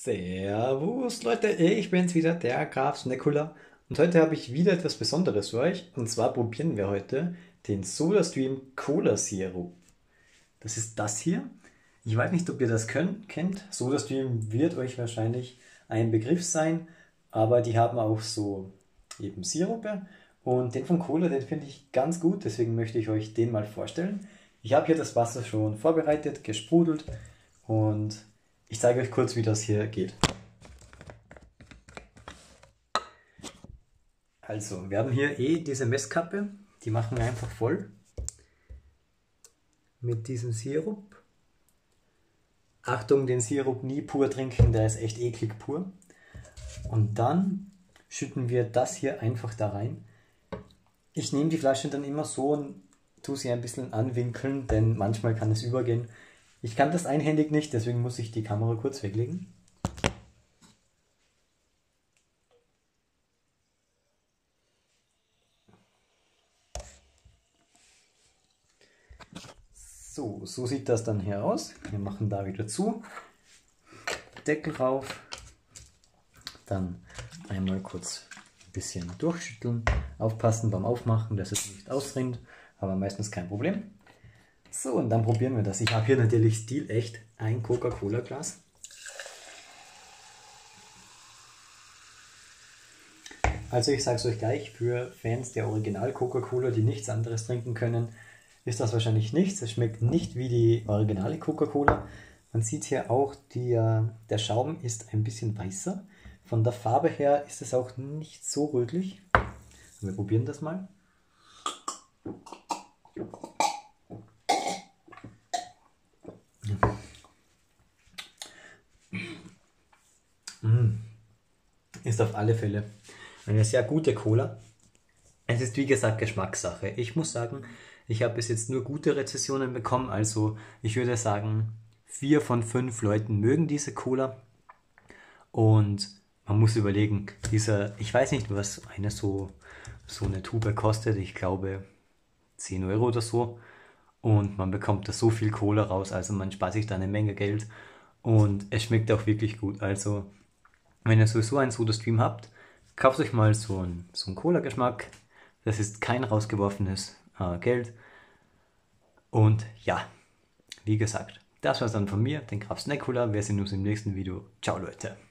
Servus Leute, ich bin's wieder, der Graf Snackula und heute habe ich wieder etwas Besonderes für euch und zwar probieren wir heute den SodaStream Cola Sirup. Das ist das hier. Ich weiß nicht, ob ihr das könnt, kennt. SodaStream wird euch wahrscheinlich ein Begriff sein, aber die haben auch so eben Sirupe und den von Cola, den finde ich ganz gut, deswegen möchte ich euch den mal vorstellen. Ich habe hier das Wasser schon vorbereitet, gesprudelt und ich zeige euch kurz, wie das hier geht. Also, wir haben hier eh diese Messkappe, die machen wir einfach voll mit diesem Sirup. Achtung, den Sirup nie pur trinken, der ist echt eklig pur. Und dann schütten wir das hier einfach da rein. Ich nehme die Flasche dann immer so und tue sie ein bisschen anwinkeln, denn manchmal kann es übergehen. Ich kann das einhändig nicht, deswegen muss ich die Kamera kurz weglegen. So, so sieht das dann hier aus. Wir machen da wieder zu. Deckel rauf. Dann einmal kurz ein bisschen durchschütteln. Aufpassen beim Aufmachen, dass es nicht ausrinnt, aber meistens kein Problem. So, und dann probieren wir das. Ich habe hier natürlich stilecht ein Coca-Cola-Glas. Also ich sage es euch gleich, für Fans der Original Coca-Cola, die nichts anderes trinken können, ist das wahrscheinlich nichts. Es schmeckt nicht wie die originale Coca-Cola. Man sieht hier auch, die, äh, der Schaum ist ein bisschen weißer. Von der Farbe her ist es auch nicht so rötlich. Wir probieren das mal. Ist auf alle Fälle eine sehr gute Cola. Es ist wie gesagt Geschmackssache. Ich muss sagen, ich habe bis jetzt nur gute Rezessionen bekommen. Also ich würde sagen, vier von fünf Leuten mögen diese Cola. Und man muss überlegen, dieser, ich weiß nicht, was eine so, so eine Tube kostet. Ich glaube 10 Euro oder so. Und man bekommt da so viel Cola raus. Also man spart sich da eine Menge Geld. Und es schmeckt auch wirklich gut. Also wenn ihr sowieso einen Soda-Stream habt, kauft euch mal so einen, so einen Cola-Geschmack. Das ist kein rausgeworfenes äh, Geld. Und ja, wie gesagt, das war's dann von mir, den Graf Snackula. Wir sehen uns im nächsten Video. Ciao Leute.